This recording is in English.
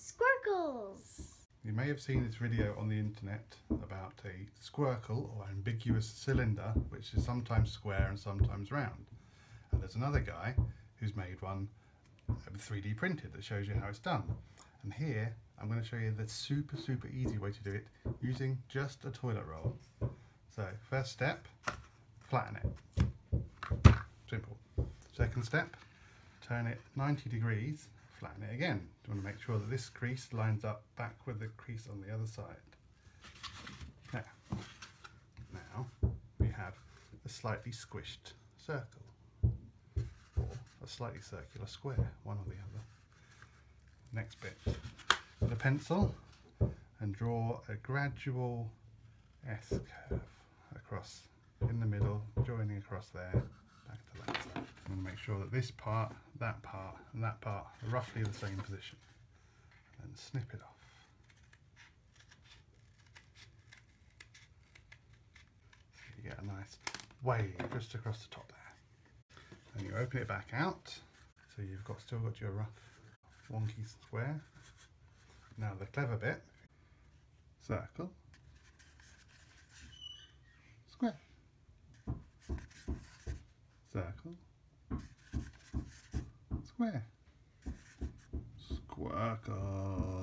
pencils. You may have seen this video on the internet about a squircle or ambiguous cylinder which is sometimes square and sometimes round. And there's another guy who's made one uh, 3D printed that shows you how it's done. And here I'm going to show you the super super easy way to do it using just a toilet roll. So first step, flatten it. Simple. Second step, turn it 90 degrees flatten it again. You want to make sure that this crease lines up back with the crease on the other side. Now, now we have a slightly squished circle or a slightly circular square, one or the other. Next bit, with a pencil and draw a gradual S curve across in the middle, joining across there, back to that side. I'm going to make sure that this part, that part and that part are roughly the same position. And snip it off. So you get a nice wave just across the top there. And you open it back out. So you've got still got your rough wonky square. Now the clever bit, circle, square, circle, square. Squircle.